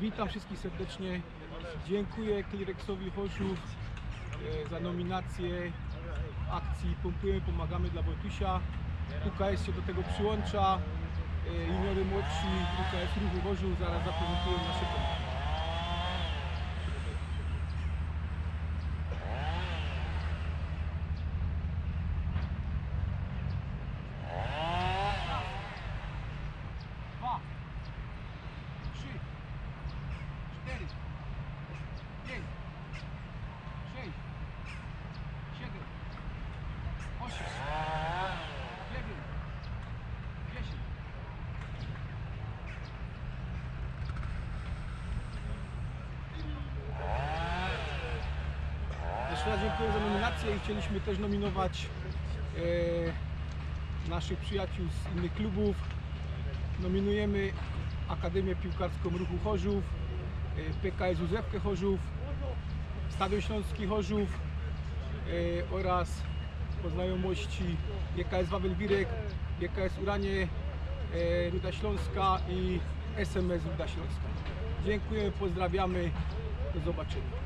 Witam wszystkich serdecznie. Dziękuję Klirexowi Chorzów e, za nominację akcji Pompujemy, pomagamy dla Wojtusia. UKS się do tego przyłącza. E, Juniory młodsi UKS Ruchu Chorzów zaraz zaprezentują nasze pomocy. Jeszcze raz dziękuję za nominację i chcieliśmy też nominować e, naszych przyjaciół z innych klubów. Nominujemy Akademię Piłkarską Ruchu Chorzów, e, PKS Józefkę Chorzów, Stadion Śląski Chorzów e, oraz po znajomości GKS Wawel Wirek, GKS Uranie, e, Ruda Śląska i SMS Ruda Śląska. Dziękujemy, pozdrawiamy, do zobaczenia.